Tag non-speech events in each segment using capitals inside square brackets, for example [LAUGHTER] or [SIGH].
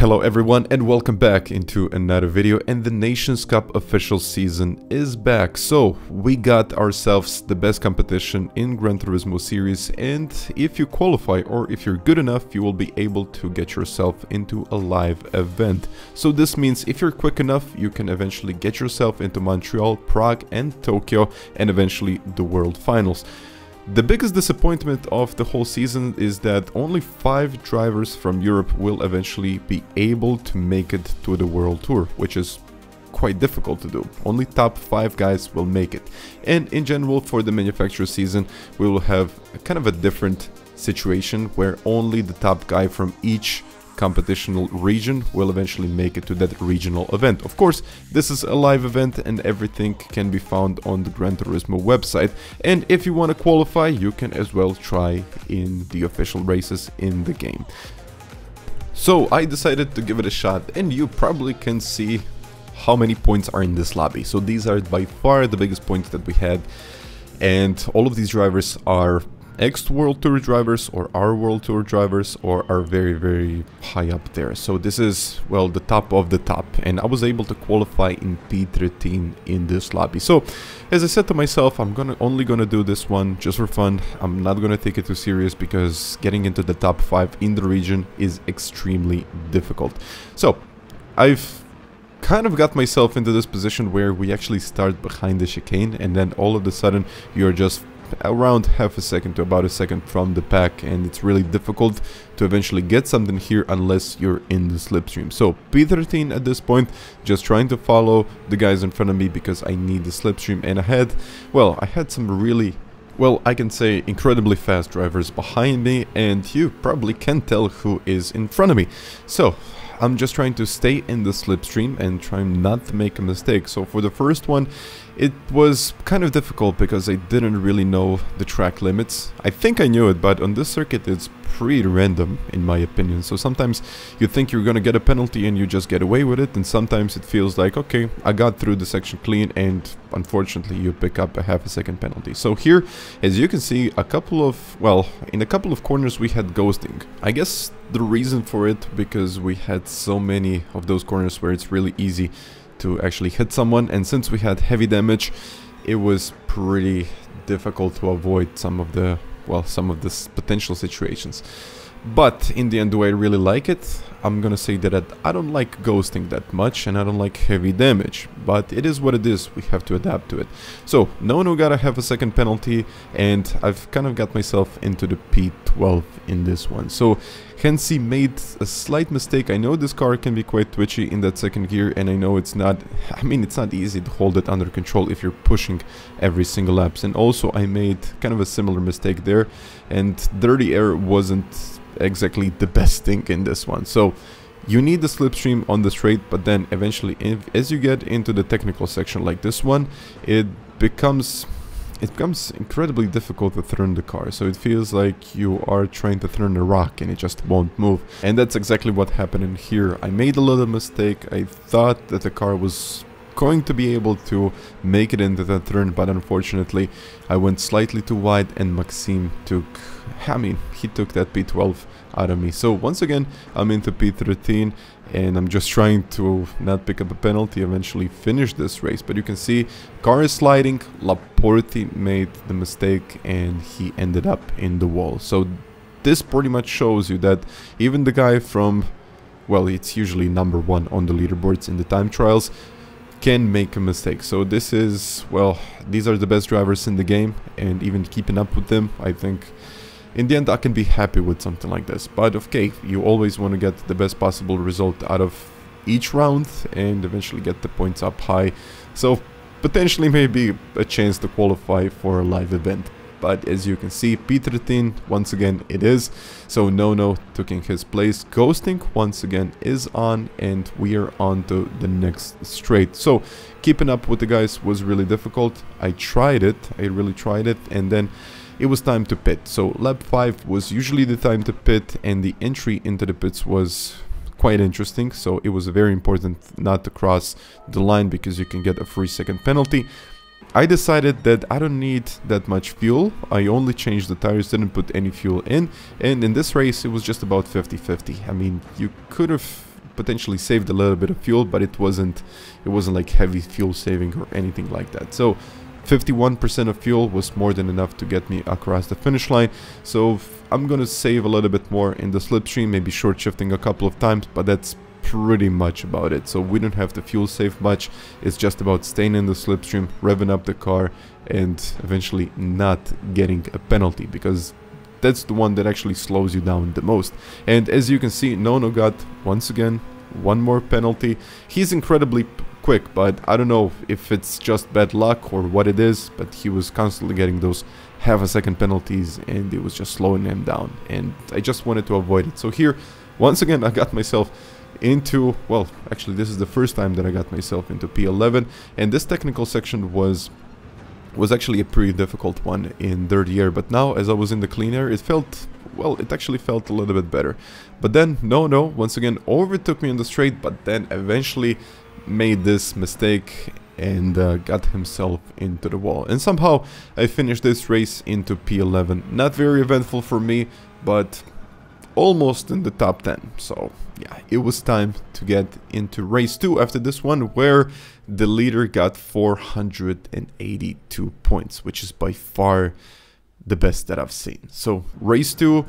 Hello everyone and welcome back into another video and the Nations Cup official season is back. So we got ourselves the best competition in Gran Turismo series and if you qualify or if you're good enough you will be able to get yourself into a live event. So this means if you're quick enough you can eventually get yourself into Montreal, Prague and Tokyo and eventually the World Finals. The biggest disappointment of the whole season is that only 5 drivers from Europe will eventually be able to make it to the World Tour, which is quite difficult to do. Only top 5 guys will make it. And in general for the manufacturer season we will have kind of a different situation where only the top guy from each competitional region will eventually make it to that regional event. Of course, this is a live event and everything can be found on the Gran Turismo website. And if you want to qualify, you can as well try in the official races in the game. So I decided to give it a shot and you probably can see how many points are in this lobby. So these are by far the biggest points that we had and all of these drivers are ex-World Tour drivers or our World Tour drivers or are very, very high up there. So this is, well, the top of the top. And I was able to qualify in P13 in this lobby. So as I said to myself, I'm gonna only gonna do this one just for fun. I'm not gonna take it too serious because getting into the top 5 in the region is extremely difficult. So I've kind of got myself into this position where we actually start behind the chicane and then all of a sudden you're just around half a second to about a second from the pack and it's really difficult to eventually get something here unless you're in the slipstream. So P13 at this point, just trying to follow the guys in front of me because I need the slipstream and I had, well, I had some really well, I can say incredibly fast drivers behind me and you probably can tell who is in front of me. So, I'm just trying to stay in the slipstream and try not to make a mistake. So for the first one, it was kind of difficult because I didn't really know the track limits. I think I knew it, but on this circuit it's pretty random in my opinion. So sometimes you think you're gonna get a penalty and you just get away with it, and sometimes it feels like, okay, I got through the section clean and unfortunately you pick up a half a second penalty. So here, as you can see, a couple of, well, in a couple of corners we had ghosting. I guess the reason for it because we had so many of those corners where it's really easy to actually hit someone and since we had heavy damage it was pretty difficult to avoid some of the well some of the potential situations. But in the end do I really like it I'm gonna say that I don't like ghosting that much and I don't like heavy damage, but it is what it is, we have to adapt to it. So, no no gotta have a second penalty and I've kind of got myself into the P12 in this one. So, Hensy made a slight mistake, I know this car can be quite twitchy in that second gear and I know it's not, I mean it's not easy to hold it under control if you're pushing every single laps and also I made kind of a similar mistake there and dirty air wasn't exactly the best thing in this one. So you need the slipstream on the straight, but then eventually, if, as you get into the technical section like this one, it becomes it becomes incredibly difficult to turn the car. So it feels like you are trying to turn a rock and it just won't move. And that's exactly what happened in here. I made a little mistake. I thought that the car was going to be able to make it into the turn, but unfortunately I went slightly too wide and Maxime took, I mean, he took that P12 out of me. So once again, I'm into P13 and I'm just trying to not pick up a penalty, eventually finish this race. But you can see car is sliding, Laporte made the mistake and he ended up in the wall. So this pretty much shows you that even the guy from, well, it's usually number one on the leaderboards in the time trials, can make a mistake. So this is, well, these are the best drivers in the game and even keeping up with them, I think in the end I can be happy with something like this. But of okay, you always want to get the best possible result out of each round and eventually get the points up high. So potentially maybe a chance to qualify for a live event. But as you can see, P13, once again, it is. So Nono taking his place. Ghosting, once again, is on. And we are on to the next straight. So keeping up with the guys was really difficult. I tried it. I really tried it. And then it was time to pit. So lap 5 was usually the time to pit and the entry into the pits was quite interesting. So it was very important not to cross the line because you can get a free second penalty. I decided that I don't need that much fuel. I only changed the tires, didn't put any fuel in. And in this race, it was just about 50-50. I mean, you could have potentially saved a little bit of fuel, but it wasn't it wasn't like heavy fuel saving or anything like that. So 51% of fuel was more than enough to get me across the finish line. So I'm gonna save a little bit more in the slipstream, maybe short shifting a couple of times, but that's pretty much about it. So we don't have to fuel save much. It's just about staying in the slipstream, revving up the car, and eventually not getting a penalty because that's the one that actually slows you down the most. And as you can see, Nono got, once again, one more penalty. He's incredibly quick, but I don't know if it's just bad luck or what it is, but he was constantly getting those half a second penalties and it was just slowing him down. And I just wanted to avoid it. So here, once again, [LAUGHS] I got myself into, well, actually this is the first time that I got myself into P11 and this technical section was was actually a pretty difficult one in dirty air but now as I was in the clean air it felt well it actually felt a little bit better but then Nono once again overtook me on the straight but then eventually made this mistake and uh, got himself into the wall and somehow I finished this race into P11 not very eventful for me but almost in the top 10. So yeah, it was time to get into race 2 after this one where the leader got 482 points, which is by far the best that I've seen. So race 2,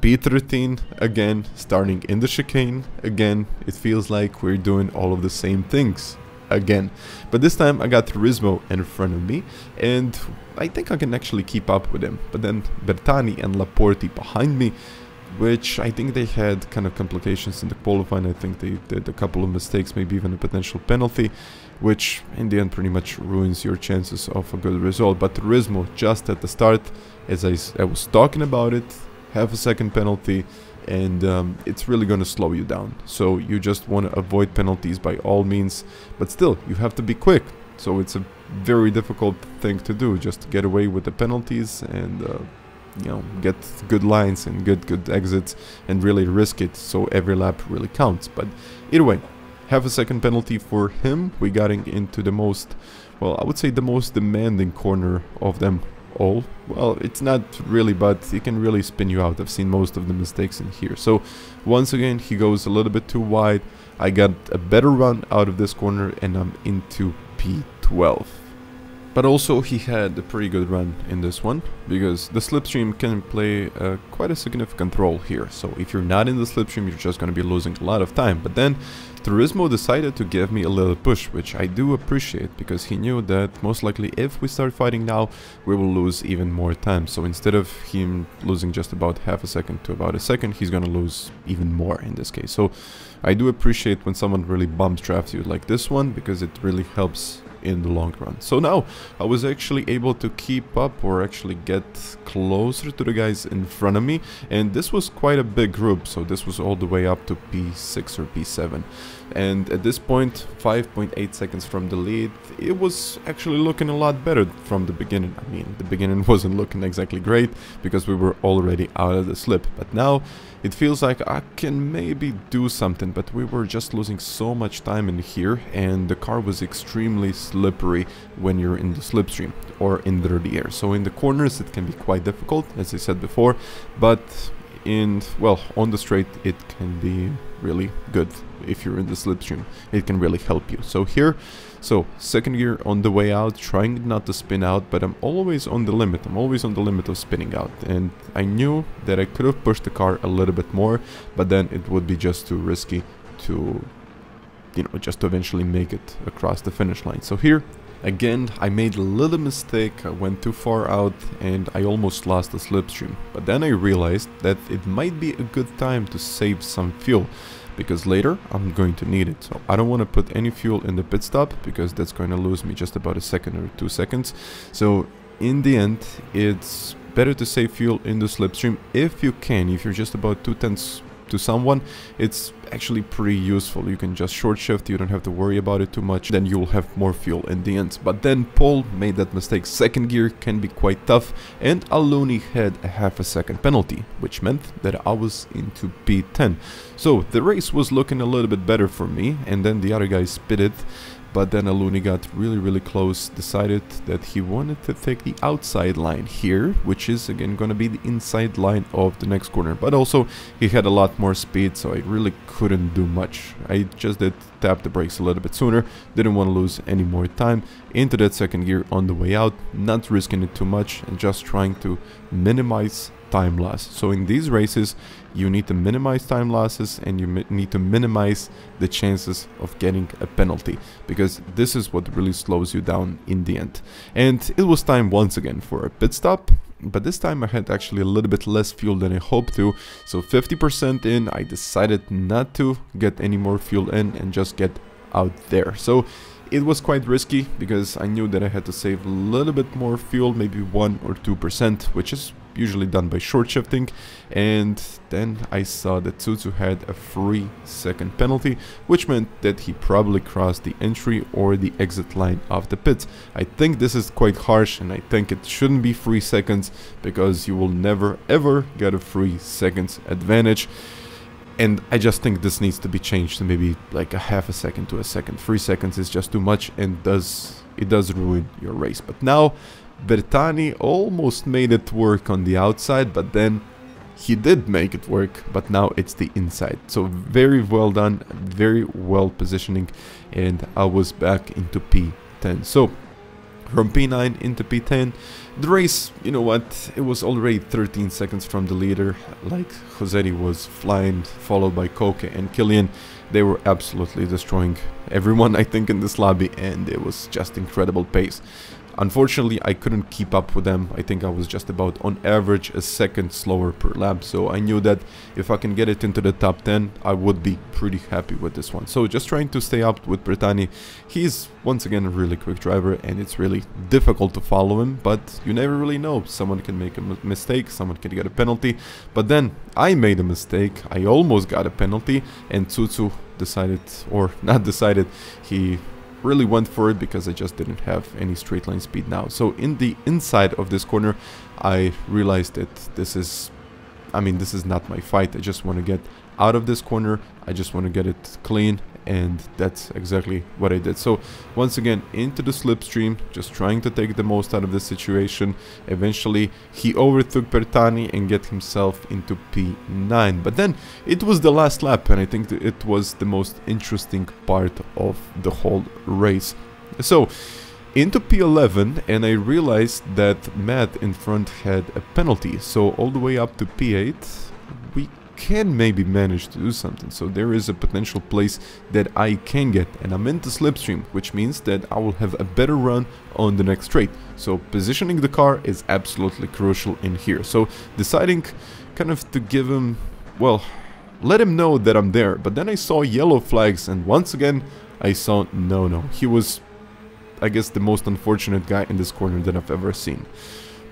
P13 again, starting in the chicane again. It feels like we're doing all of the same things again. But this time I got Turismo in front of me and I think I can actually keep up with him. But then Bertani and Laporte behind me which I think they had kind of complications in the qualifying. I think they did a couple of mistakes, maybe even a potential penalty, which in the end pretty much ruins your chances of a good result. But Turismo, just at the start, as I, I was talking about it, half a second penalty, and um, it's really going to slow you down. So you just want to avoid penalties by all means, but still, you have to be quick. So it's a very difficult thing to do, just to get away with the penalties and uh, you know get good lines and good good exits and really risk it so every lap really counts but either way half a second penalty for him we got into the most well i would say the most demanding corner of them all well it's not really but it can really spin you out. I've seen most of the mistakes in here. So once again he goes a little bit too wide. I got a better run out of this corner and i'm into p12 but also he had a pretty good run in this one, because the slipstream can play uh, quite a significant role here. So if you're not in the slipstream, you're just going to be losing a lot of time. But then Turismo decided to give me a little push, which I do appreciate, because he knew that most likely if we start fighting now, we will lose even more time. So instead of him losing just about half a second to about a second, he's going to lose even more in this case. So I do appreciate when someone really bumps drafts you like this one, because it really helps in the long run. So now I was actually able to keep up or actually get closer to the guys in front of me and this was quite a big group. So this was all the way up to P6 or P7 and at this point 5.8 seconds from the lead it was actually looking a lot better from the beginning. I mean the beginning [LAUGHS] wasn't looking exactly great because we were already out of the slip. But now it feels like I can maybe do something but we were just losing so much time in here and the car was extremely slippery when you're in the slipstream or in the dirty air so in the corners it can be quite difficult as I said before but in well on the straight it can be really good. If you're in the slipstream it can really help you. So here so second gear on the way out trying not to spin out but i'm always on the limit. I'm always on the limit of spinning out. And i knew that i could have pushed the car a little bit more but then it would be just too risky to you know just to eventually make it across the finish line. So here Again, I made a little mistake, I went too far out and I almost lost the slipstream. But then I realized that it might be a good time to save some fuel because later I'm going to need it. So I don't want to put any fuel in the pit stop because that's going to lose me just about a second or two seconds. So in the end, it's better to save fuel in the slipstream if you can, if you're just about two tenths to someone, it's actually pretty useful. You can just short shift, you don't have to worry about it too much, then you'll have more fuel in the end. But then Paul made that mistake. Second gear can be quite tough, and Aluni had a half a second penalty, which meant that I was into P10. So the race was looking a little bit better for me, and then the other guys pitted but then Aluni got really really close, decided that he wanted to take the outside line here, which is again gonna be the inside line of the next corner, but also he had a lot more speed, so I really couldn't do much. I just did tap the brakes a little bit sooner, didn't want to lose any more time into that second gear on the way out, not risking it too much and just trying to minimize time loss. So in these races, you need to minimize time losses and you need to minimize the chances of getting a penalty because this is what really slows you down in the end. And it was time once again for a pit stop but this time I had actually a little bit less fuel than I hoped to so 50% in I decided not to get any more fuel in and just get out there so it was quite risky because I knew that I had to save a little bit more fuel maybe 1 or 2% which is usually done by short shifting and then I saw that Tsutsu had a 3 second penalty which meant that he probably crossed the entry or the exit line of the pit. I think this is quite harsh and I think it shouldn't be 3 seconds because you will never ever get a 3 seconds advantage and I just think this needs to be changed to maybe like a half a second to a second. 3 seconds is just too much and does it does ruin your race. But now Bertani almost made it work on the outside, but then he did make it work, but now it's the inside. So very well done, very well positioning, and I was back into P10. So from P9 into P10, the race, you know what, it was already 13 seconds from the leader, like Josetti was flying, followed by Koke and Killian. They were absolutely destroying everyone, [LAUGHS] I think, in this lobby, and it was just incredible pace. Unfortunately, I couldn't keep up with them. I think I was just about on average a second slower per lap. So I knew that if I can get it into the top 10, I would be pretty happy with this one. So just trying to stay up with Bertani. He's once again a really quick driver and it's really difficult to follow him. But you never really know. Someone can make a mistake, someone can get a penalty. But then I made a mistake. I almost got a penalty and Tsutsu decided, or [LAUGHS] not decided, he really went for it because I just didn't have any straight line speed now. So in the inside of this corner, I realized that this is, I mean, this is not my fight. I just want to get out of this corner. I just want to get it clean and that's exactly what I did. So once again into the slipstream, just trying to take the most out of the situation. Eventually he overtook Bertani and get himself into P9. But then it was the last lap and I think it was the most interesting part of the whole race. So into P11 and I realized that Matt in front had a penalty. So all the way up to P8 we can maybe manage to do something. So there is a potential place that I can get and I'm into slipstream, which means that I will have a better run on the next straight. So positioning the car is absolutely crucial in here. So deciding kind of to give him, well, let him know that I'm there. But then I saw yellow flags and once again I saw Nono. He was I guess the most unfortunate guy in this corner that I've ever seen.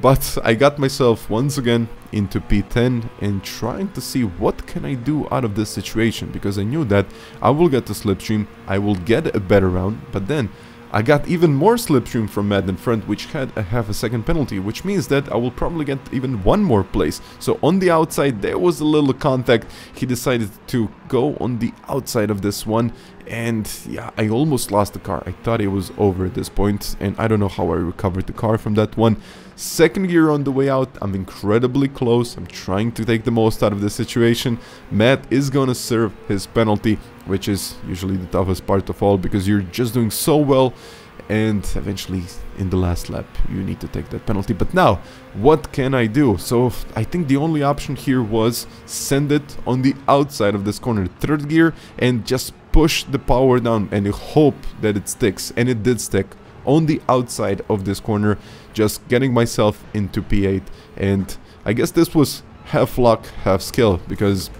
But I got myself once again into P10 and trying to see what can I do out of this situation because I knew that I will get the slipstream, I will get a better round, but then I got even more slipstream from Matt in front which had a half a second penalty which means that I will probably get even one more place. So on the outside there was a little contact, he decided to go on the outside of this one and yeah I almost lost the car. I thought it was over at this point and I don't know how I recovered the car from that one. Second gear on the way out, I'm incredibly close, I'm trying to take the most out of the situation. Matt is gonna serve his penalty, which is usually the toughest part of all because you're just doing so well and eventually in the last lap you need to take that penalty. But now, what can I do? So I think the only option here was send it on the outside of this corner, third gear and just push the power down and you hope that it sticks and it did stick on the outside of this corner, just getting myself into P8. And I guess this was half luck, half skill, because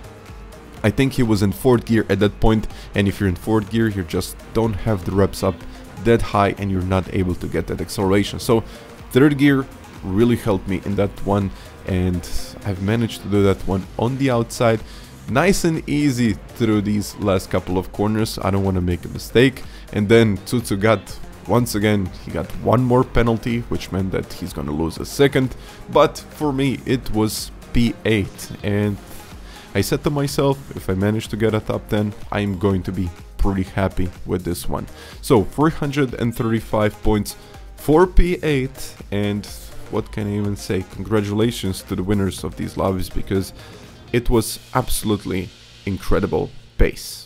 I think he was in 4th gear at that point, and if you're in 4th gear, you just don't have the reps up that high and you're not able to get that acceleration. So 3rd gear really helped me in that one, and I've managed to do that one on the outside nice and easy through these last couple of corners. I don't want to make a mistake. And then Tsutsu got once again, he got one more penalty, which meant that he's gonna lose a second. But for me, it was P8. And I said to myself, if I manage to get a top 10, I'm going to be pretty happy with this one. So 335 points for P8 and what can I even say? Congratulations to the winners of these lobbies because it was absolutely incredible pace.